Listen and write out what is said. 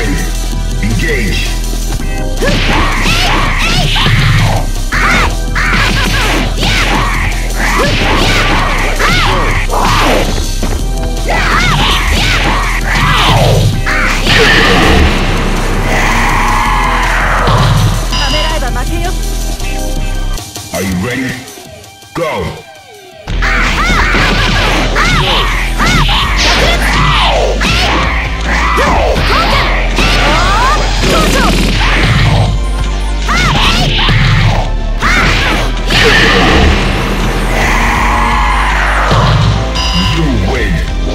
ready. Engage. Are you ready? Go! Yeah.